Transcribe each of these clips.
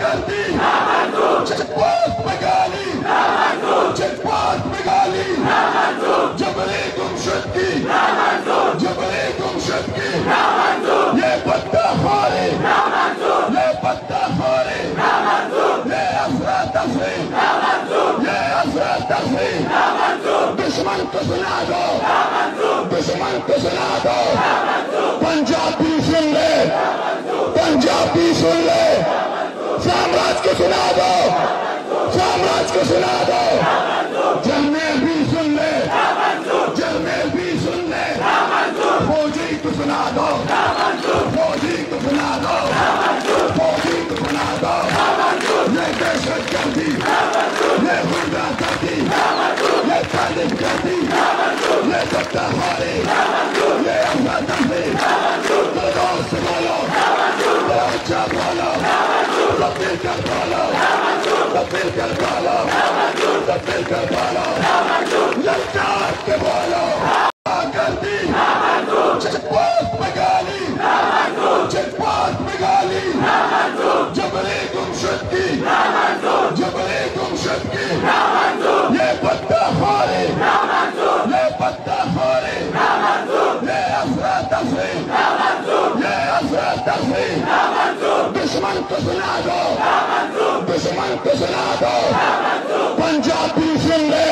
करती चकवात मगाली चकवात मगाली जबरे गुमशद की जबरे पत्ता पत्ता खारे ये अफरा तफरी ये अफरा दुश्मन को सुना दुश्मन को सुना पंजाबी सुन ले पंजाबी सुन ले सुना दो साम्राज्य को सुना दो जर्नल भी सुन ले जर्नल भी सुन ले फौजी को सुना दो फौजी को सुना दो फौजी को सुना दो ये दहशत गर्दी ये गुंडा गर्दी ये तालिब गर्दी ये सत्ता हारे ये अफरा तफरी दोस्त बोलो अच्छा बोलो तब्दील कर बोलो तब्दील कर बोलो ललकार के बोलो करती चकवात मगाली चकवात मगाली जबरे गुमशद की जबरे गुमशद की ये पत्ता खारे ये पत्ता खारे ये अफरा तफरी ये अफरा तफरी दुश्मन को सुना दो को सुना दो पंजाबी सुन ले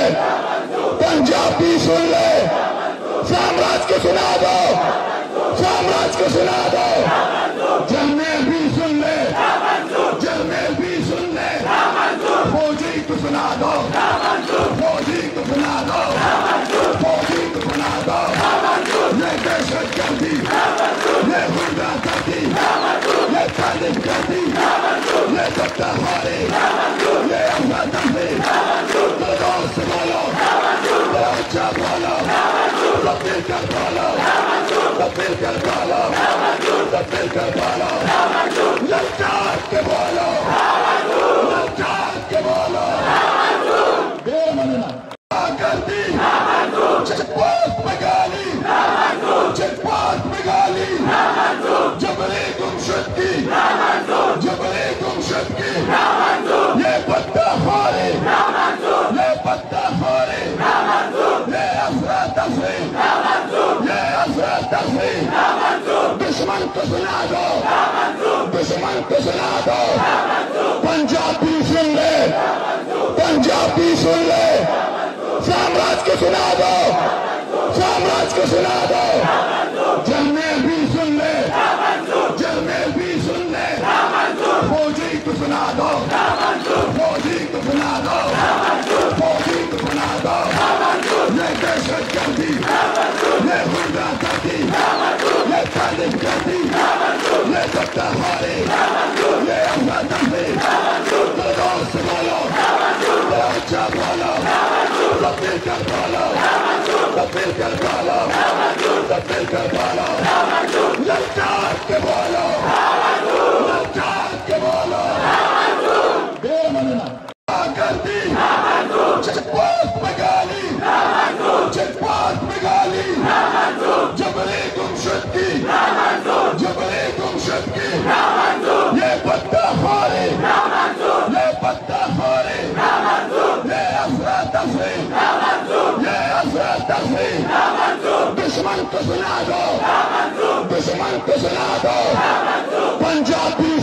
को सुना दो साम्राज्य को सुना दो जर्नल भी सुन ले सुन ले को सुना दो सुना दो सुना दो ये दहशत ये गुंडा गर्दी ये तालिब गर्दी ये सत्ता हारे ये अफरा तफरी दोस्त बोलो अच्छा बोलो तब्दील कर बोलो तब्दील कर बोलो तब्दील कर बोलो ललकार के बोलो ललकार के बोलो करती चकवात मगाली चकवात मगाली जबरे गुमशद की जबरे गुमशद की ये पत्ता खारे ये पत्ता खारे ये दुश्मन को सुना दो दुश्मन को सुना दो पंजाबी सुन ले पंजाबी सुन ले साम्राज्य को सुना दो साम्राज्य को सुना दो जर्नल भी सुन ले जर्नल भी सुन ले फौजी को सुना दो फौजी को सुना दो फौजी को सुना दो ये दहशत गर्दी ये गुंडा गर्दी ये तालिब गर्दी ये सत्ता हारे ये अफरा तफरी दोस्त बोलो अच्छा बोलो तब्दील कर बोलो तब्दील कर बोलो तब्दील कर बोलो ललकार के बोलो ललकार के बोलो करती चकवात मगाली चकवात मगाली जबरे गुमशद की जबरे गुमशद की ये पत्ता खारे ये पत्ता खारे ये अफरा तफरी ये अफरा तफरी दुश्मन को सुना दो दुश्मन को सुना दो पंजाबी